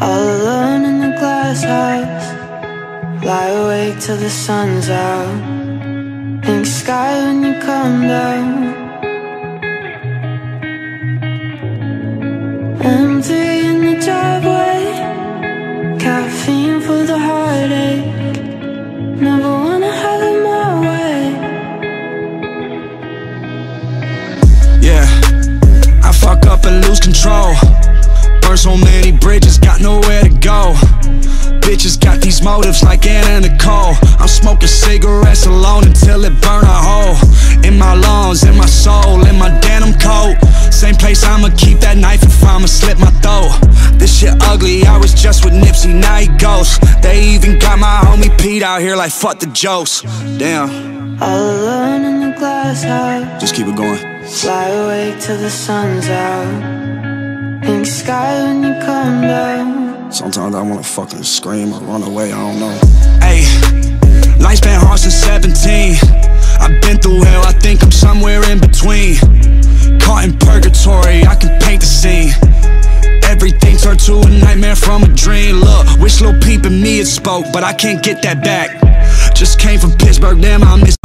All alone in the glass house Lie awake till the sun's out. Pink sky when you come down lose control. Burn so many bridges, got nowhere to go. Bitches got these motives like Anna and Nicole. I'm smoking cigarettes alone until it burn a hole. In my lungs, in my soul, in my denim coat. Same place I'ma keep that knife if I'ma slit my throat. This shit ugly, I was just with Nipsey, now he ghost. They even got my homie Pete out here like fuck the jokes. Damn, All alone in the glass house just keep it going. Fly away till the sun's out sky when you come down Sometimes I wanna fucking scream or run away, I don't know. Hey, life's been hard since 17. I've been through hell, I think I'm somewhere in between. Caught in purgatory, I can paint the scene. Everything turned to a nightmare from a dream. Look, wish Lil Peep and me had spoke, but I can't get that back. Just came from Pittsburgh, damn, I miss